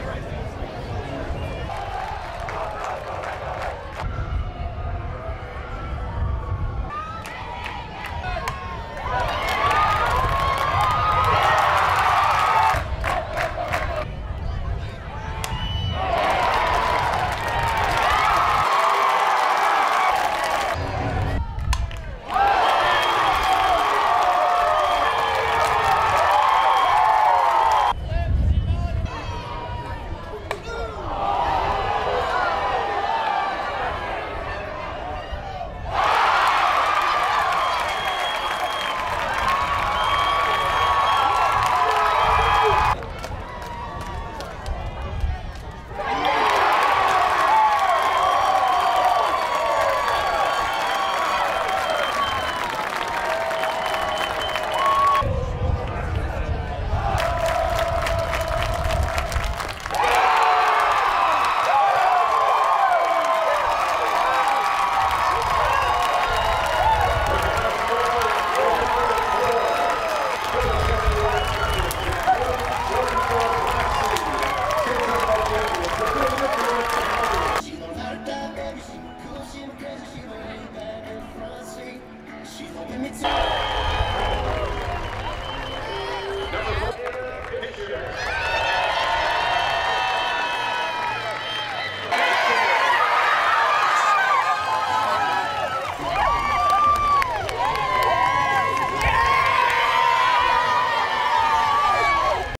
right now. She's